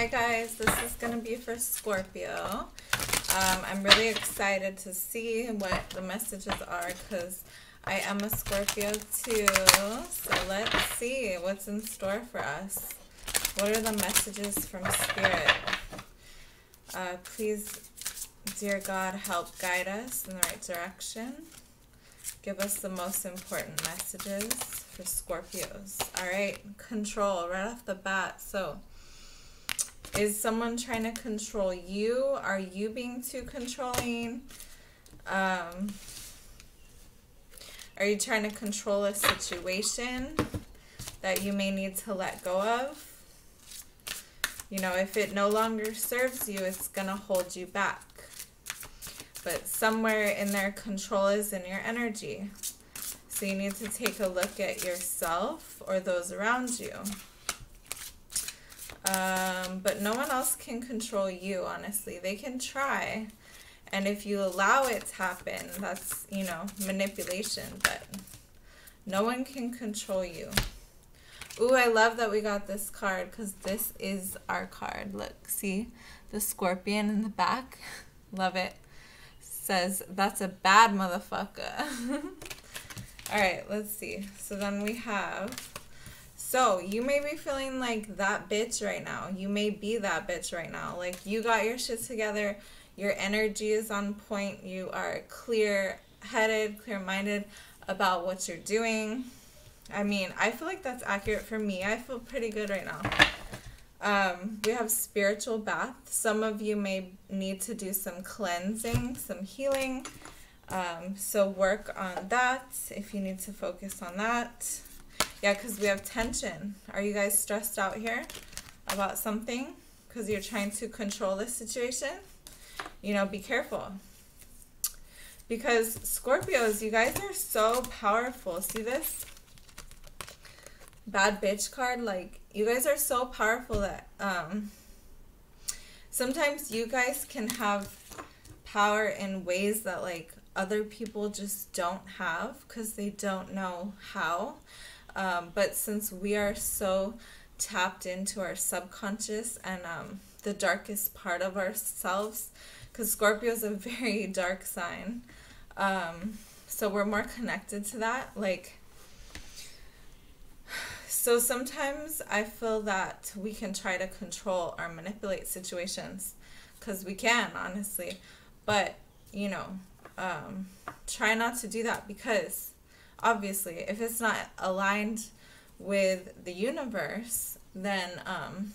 Hi guys, this is going to be for Scorpio. Um, I'm really excited to see what the messages are because I am a Scorpio too. So let's see what's in store for us. What are the messages from Spirit? Uh, please, dear God, help guide us in the right direction. Give us the most important messages for Scorpios. All right, control right off the bat. So, is someone trying to control you? Are you being too controlling? Um, are you trying to control a situation that you may need to let go of? You know, if it no longer serves you, it's going to hold you back. But somewhere in there, control is in your energy. So you need to take a look at yourself or those around you. Um, but no one else can control you, honestly. They can try. And if you allow it to happen, that's, you know, manipulation. But no one can control you. Ooh, I love that we got this card because this is our card. Look, see the scorpion in the back? love it. Says, that's a bad motherfucker. All right, let's see. So then we have so you may be feeling like that bitch right now. You may be that bitch right now. Like you got your shit together. Your energy is on point. You are clear headed, clear minded about what you're doing. I mean, I feel like that's accurate for me. I feel pretty good right now. Um, we have spiritual bath. Some of you may need to do some cleansing, some healing. Um, so work on that if you need to focus on that. Yeah, because we have tension. Are you guys stressed out here about something? Because you're trying to control the situation? You know, be careful. Because Scorpios, you guys are so powerful. See this? Bad bitch card. Like, you guys are so powerful that um, sometimes you guys can have power in ways that, like, other people just don't have because they don't know how. Um, but since we are so tapped into our subconscious and um, the darkest part of ourselves, because Scorpio is a very dark sign, um, so we're more connected to that. Like, so sometimes I feel that we can try to control or manipulate situations because we can, honestly. But, you know, um, try not to do that because obviously if it's not aligned with the universe then um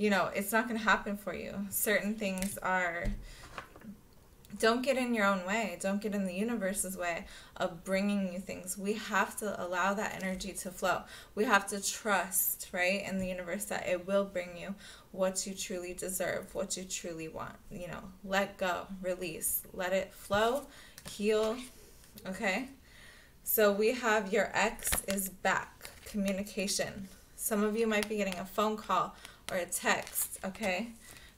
you know it's not going to happen for you. Certain things are don't get in your own way. Don't get in the universe's way of bringing you things. We have to allow that energy to flow. We have to trust right in the universe that it will bring you what you truly deserve what you truly want. You know let go release let it flow heal okay so we have your ex is back. Communication. Some of you might be getting a phone call or a text, okay,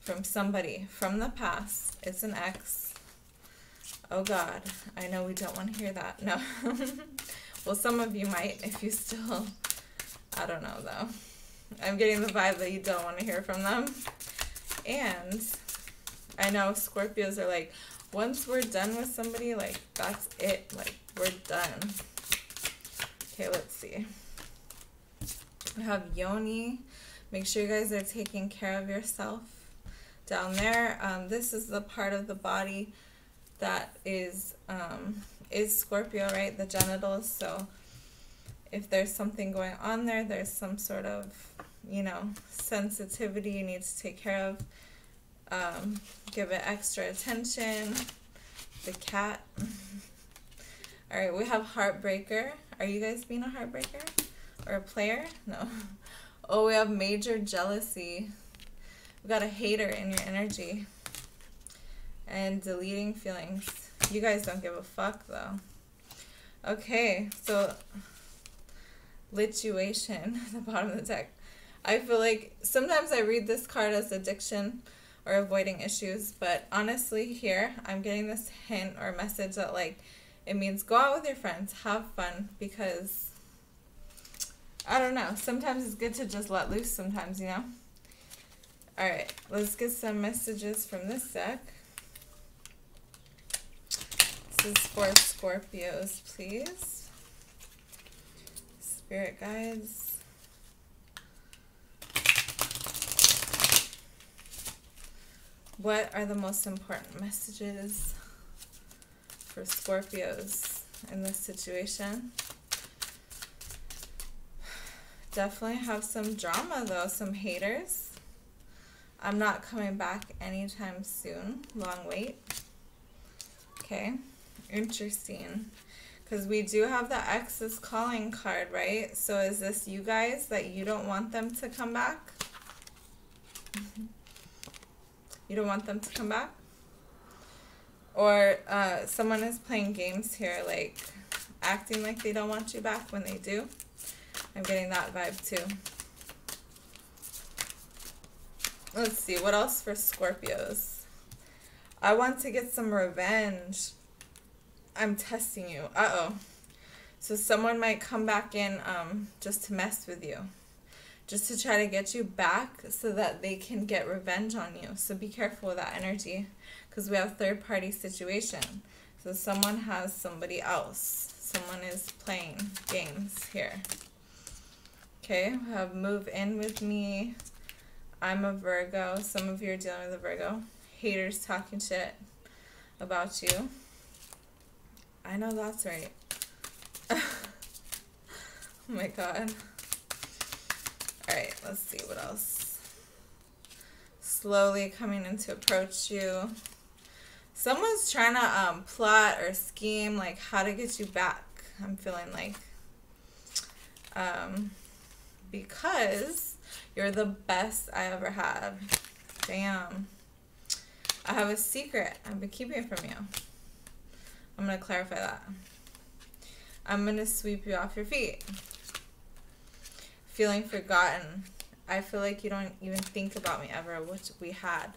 from somebody from the past. It's an ex. Oh God, I know we don't want to hear that. No. well, some of you might if you still, I don't know though. I'm getting the vibe that you don't want to hear from them. And I know Scorpios are like, once we're done with somebody, like, that's it. Like, we're done. Okay, let's see. We have Yoni. Make sure you guys are taking care of yourself down there. Um, this is the part of the body that is um, is Scorpio, right? The genitals. So if there's something going on there, there's some sort of, you know, sensitivity you need to take care of. Um, give it extra attention. The cat. All right, we have Heartbreaker. Are you guys being a heartbreaker or a player? No. Oh, we have major jealousy. We got a hater in your energy. And deleting feelings. You guys don't give a fuck though. Okay, so lituation, at the bottom of the deck. I feel like sometimes I read this card as addiction or avoiding issues, but honestly, here I'm getting this hint or message that like it means go out with your friends, have fun because I don't know. Sometimes it's good to just let loose sometimes, you know? All right, let's get some messages from this deck. This is for Scorpios, please. Spirit guides. What are the most important messages for Scorpios in this situation? Definitely have some drama though, some haters. I'm not coming back anytime soon. Long wait. Okay, interesting. Because we do have the X's calling card, right? So is this you guys that you don't want them to come back? You don't want them to come back? Or uh, someone is playing games here, like acting like they don't want you back when they do. I'm getting that vibe too. Let's see, what else for Scorpios? I want to get some revenge. I'm testing you. Uh-oh. So someone might come back in um, just to mess with you just to try to get you back so that they can get revenge on you. So be careful with that energy because we have third party situation. So someone has somebody else. Someone is playing games here. Okay, we have move in with me. I'm a Virgo. Some of you are dealing with a Virgo. Haters talking shit about you. I know that's right. oh my god. Alright, let's see what else. Slowly coming in to approach you. Someone's trying to um, plot or scheme like how to get you back. I'm feeling like. Um, because you're the best I ever had. Damn. I have a secret I've been keeping it from you. I'm going to clarify that. I'm going to sweep you off your feet feeling forgotten. I feel like you don't even think about me ever, which we had.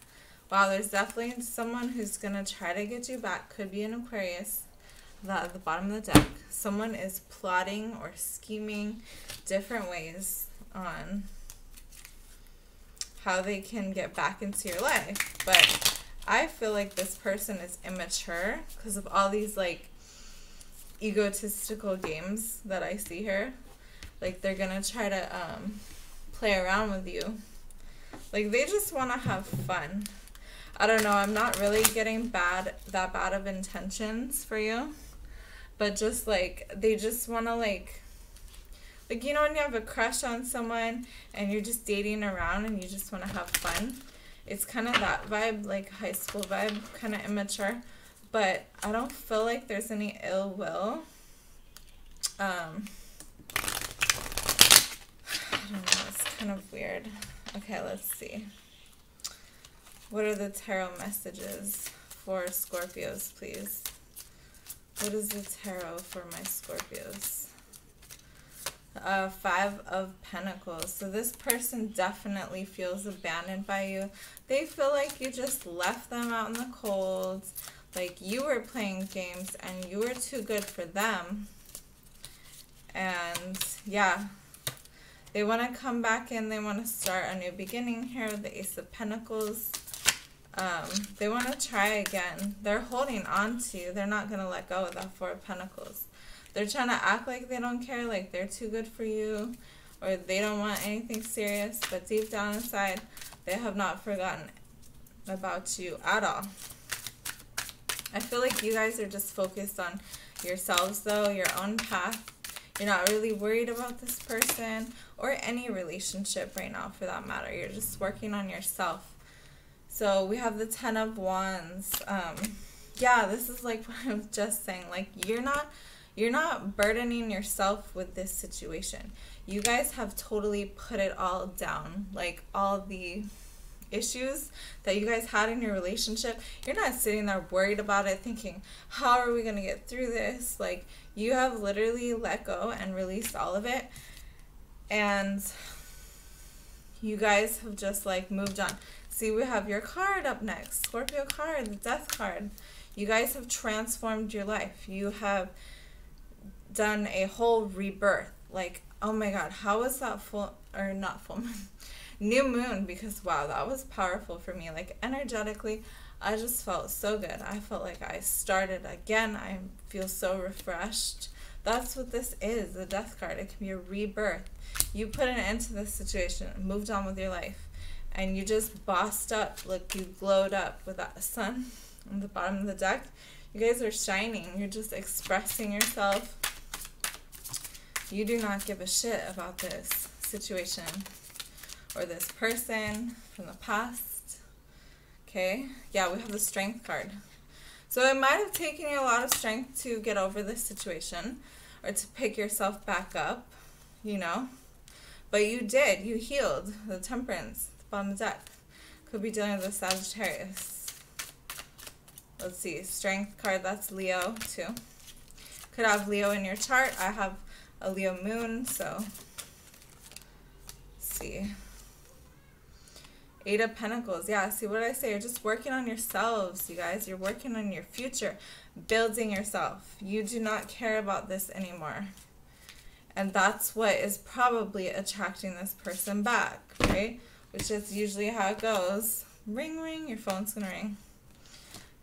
Wow, there's definitely someone who's going to try to get you back. Could be an Aquarius. At the bottom of the deck. Someone is plotting or scheming different ways on how they can get back into your life. But I feel like this person is immature because of all these like egotistical games that I see here like they're gonna try to um, play around with you. Like they just want to have fun. I don't know. I'm not really getting bad that bad of intentions for you, but just like they just want to like like you know when you have a crush on someone and you're just dating around and you just want to have fun. It's kind of that vibe, like high school vibe, kind of immature. But I don't feel like there's any ill will. Um, Don't know, it's kind of weird. Okay, let's see. What are the tarot messages for Scorpios, please? What is the tarot for my Scorpios? Uh, five of Pentacles. So this person definitely feels abandoned by you. They feel like you just left them out in the cold. Like you were playing games and you were too good for them. And yeah, they want to come back in. They want to start a new beginning here the Ace of Pentacles. Um, they want to try again. They're holding on to you. They're not going to let go of that Four of Pentacles. They're trying to act like they don't care, like they're too good for you, or they don't want anything serious, but deep down inside, they have not forgotten about you at all. I feel like you guys are just focused on yourselves, though, your own path, you're not really worried about this person or any relationship right now for that matter. You're just working on yourself. So we have the Ten of Wands. Um, yeah, this is like what I was just saying. Like you're not you're not burdening yourself with this situation. You guys have totally put it all down. Like all the issues that you guys had in your relationship, you're not sitting there worried about it thinking, how are we going to get through this? Like you have literally let go and released all of it. And you guys have just like moved on. See, we have your card up next Scorpio card, the death card. You guys have transformed your life. You have done a whole rebirth. Like, oh my God, how was that full or not full? New moon, because wow, that was powerful for me. Like energetically, I just felt so good. I felt like I started again. I feel so refreshed. That's what this is the death card. It can be a rebirth. You put an end to this situation, moved on with your life, and you just bossed up. Look, you glowed up with that sun on the bottom of the deck. You guys are shining. You're just expressing yourself. You do not give a shit about this situation or this person from the past. Okay? Yeah, we have the strength card. So it might have taken you a lot of strength to get over this situation or to pick yourself back up, you know? But you did. You healed. The temperance, the bottom of deck. Could be dealing with Sagittarius. Let's see. Strength card, that's Leo too. Could have Leo in your chart. I have a Leo moon, so Let's see. Eight of Pentacles. Yeah, see what I say? You're just working on yourselves, you guys. You're working on your future, building yourself. You do not care about this anymore. And that's what is probably attracting this person back, right? Which is usually how it goes. Ring, ring, your phone's to ring.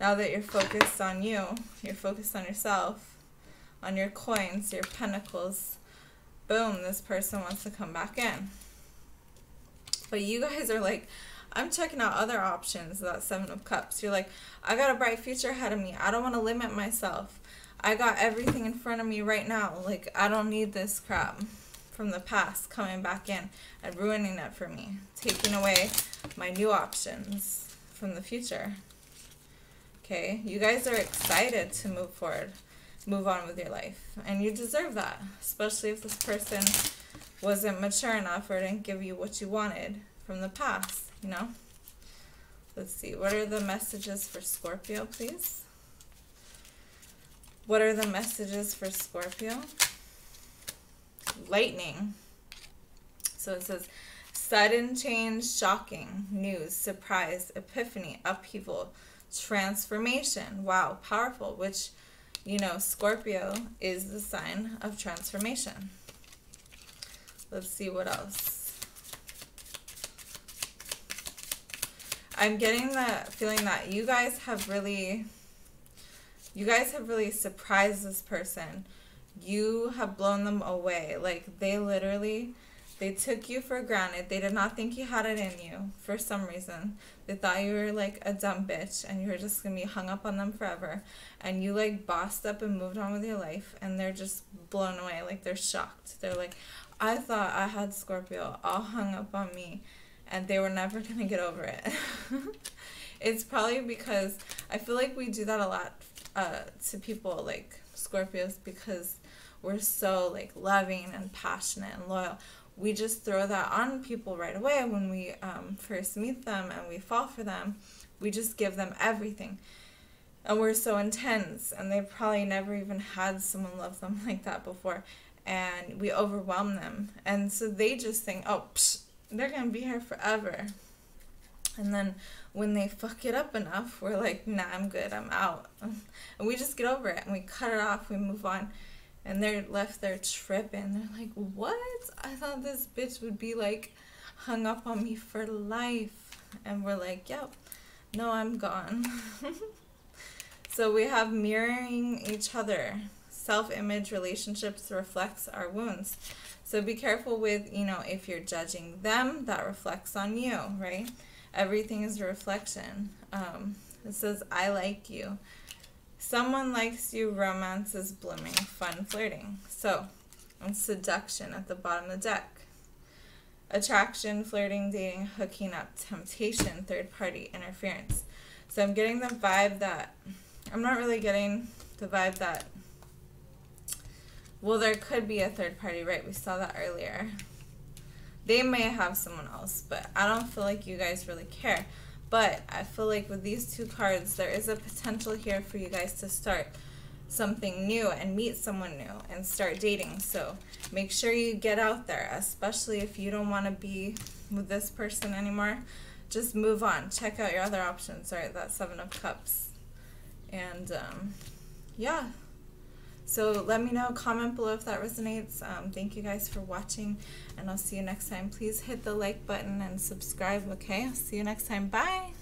Now that you're focused on you, you're focused on yourself, on your coins, your pentacles, boom, this person wants to come back in. But you guys are like, I'm checking out other options, that Seven of Cups. You're like, I got a bright future ahead of me. I don't want to limit myself. I got everything in front of me right now. Like, I don't need this crap from the past coming back in and ruining it for me. Taking away my new options from the future. Okay, you guys are excited to move forward, move on with your life. And you deserve that, especially if this person wasn't mature enough or didn't give you what you wanted from the past you know? Let's see. What are the messages for Scorpio, please? What are the messages for Scorpio? Lightning. So it says sudden change, shocking, news, surprise, epiphany, upheaval, transformation. Wow, powerful, which, you know, Scorpio is the sign of transformation. Let's see what else. I'm getting the feeling that you guys have really you guys have really surprised this person. You have blown them away. Like they literally they took you for granted. They did not think you had it in you for some reason. They thought you were like a dumb bitch and you were just gonna be hung up on them forever. And you like bossed up and moved on with your life and they're just blown away. Like they're shocked. They're like, I thought I had Scorpio all hung up on me and they were never to get over it. it's probably because I feel like we do that a lot uh, to people like Scorpios because we're so like loving and passionate and loyal. We just throw that on people right away when we um, first meet them and we fall for them. We just give them everything. And we're so intense, and they've probably never even had someone love them like that before. And we overwhelm them. And so they just think, oh, psh, they're gonna be here forever. And then when they fuck it up enough, we're like, nah, I'm good, I'm out. And we just get over it and we cut it off, we move on. And they're left there tripping. They're like, what? I thought this bitch would be like hung up on me for life. And we're like, yep, no, I'm gone. so we have mirroring each other. Self image relationships reflects our wounds. So be careful with, you know, if you're judging them, that reflects on you, right? Everything is a reflection. Um, it says, I like you. Someone likes you, romance is blooming, fun flirting. So, and seduction at the bottom of the deck. Attraction, flirting, dating, hooking up, temptation, third party interference. So I'm getting the vibe that, I'm not really getting the vibe that well, there could be a third party, right? We saw that earlier. They may have someone else, but I don't feel like you guys really care. But I feel like with these two cards, there is a potential here for you guys to start something new and meet someone new and start dating. So make sure you get out there, especially if you don't want to be with this person anymore. Just move on. Check out your other options, right? That Seven of Cups. And um, yeah. So let me know, comment below if that resonates. Um, thank you guys for watching, and I'll see you next time. Please hit the like button and subscribe, okay? I'll see you next time. Bye.